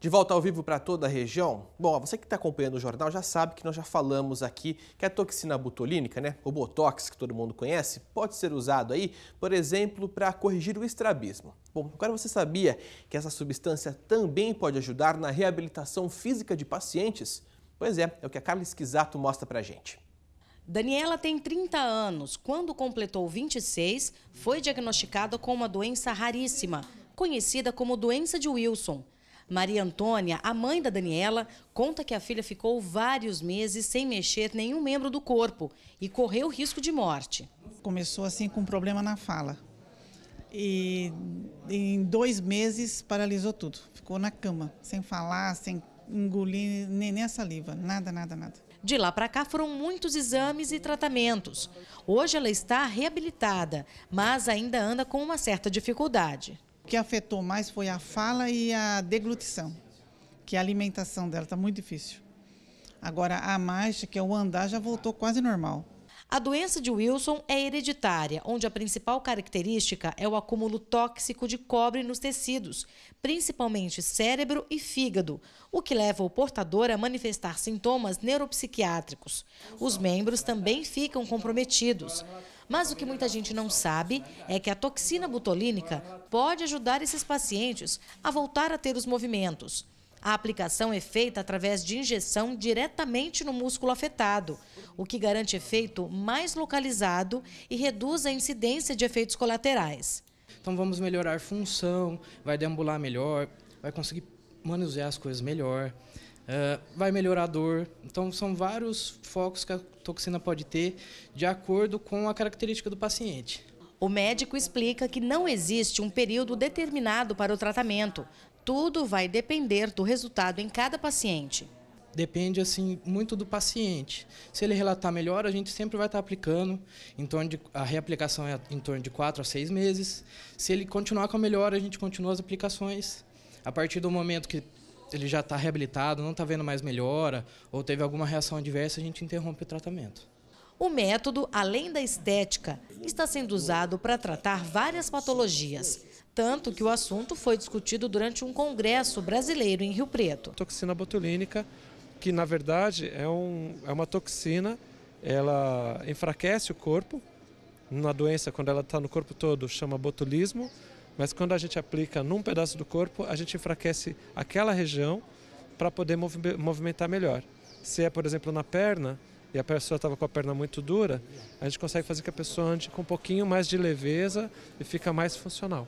De volta ao vivo para toda a região. Bom, você que está acompanhando o jornal já sabe que nós já falamos aqui que a toxina botulínica, né, o botox que todo mundo conhece, pode ser usado aí, por exemplo, para corrigir o estrabismo. Bom, agora você sabia que essa substância também pode ajudar na reabilitação física de pacientes? Pois é, é o que a Carla Esquisato mostra para gente. Daniela tem 30 anos. Quando completou 26, foi diagnosticada com uma doença raríssima, conhecida como doença de Wilson. Maria Antônia, a mãe da Daniela, conta que a filha ficou vários meses sem mexer nenhum membro do corpo e correu risco de morte. Começou assim com um problema na fala. E em dois meses paralisou tudo. Ficou na cama, sem falar, sem engolir nem, a saliva, nada, nada, nada. De lá para cá foram muitos exames e tratamentos. Hoje ela está reabilitada, mas ainda anda com uma certa dificuldade. Que afetou mais foi a fala e a deglutição, que a alimentação dela está muito difícil. Agora, a marcha, que é o andar, já voltou quase normal. A doença de Wilson é hereditária, onde a principal característica é o acúmulo tóxico de cobre nos tecidos, principalmente cérebro e fígado, o que leva o portador a manifestar sintomas neuropsiquiátricos. Os membros também ficam comprometidos. Mas o que muita gente não sabe é que a toxina botulínica pode ajudar esses pacientes a voltar a ter os movimentos. A aplicação é feita através de injeção diretamente no músculo afetado, o que garante efeito mais localizado e reduz a incidência de efeitos colaterais. Então vamos melhorar função, vai deambular melhor, vai conseguir manusear as coisas melhor. Uh, vai melhorar a dor. Então, são vários focos que a toxina pode ter de acordo com a característica do paciente. O médico explica que não existe um período determinado para o tratamento. Tudo vai depender do resultado em cada paciente. Depende assim muito do paciente. Se ele relatar melhor, a gente sempre vai estar aplicando. Em torno de, a reaplicação é em torno de 4 a 6 meses. Se ele continuar com a melhora, a gente continua as aplicações. A partir do momento que ele já está reabilitado, não está vendo mais melhora, ou teve alguma reação adversa, a gente interrompe o tratamento. O método, além da estética, está sendo usado para tratar várias patologias. Tanto que o assunto foi discutido durante um congresso brasileiro em Rio Preto. Toxina botulínica, que na verdade é, um, é uma toxina, ela enfraquece o corpo. Uma doença, quando ela está no corpo todo, chama botulismo mas quando a gente aplica num pedaço do corpo, a gente enfraquece aquela região para poder movimentar melhor. Se é, por exemplo, na perna, e a pessoa estava com a perna muito dura, a gente consegue fazer que a pessoa ande com um pouquinho mais de leveza e fica mais funcional.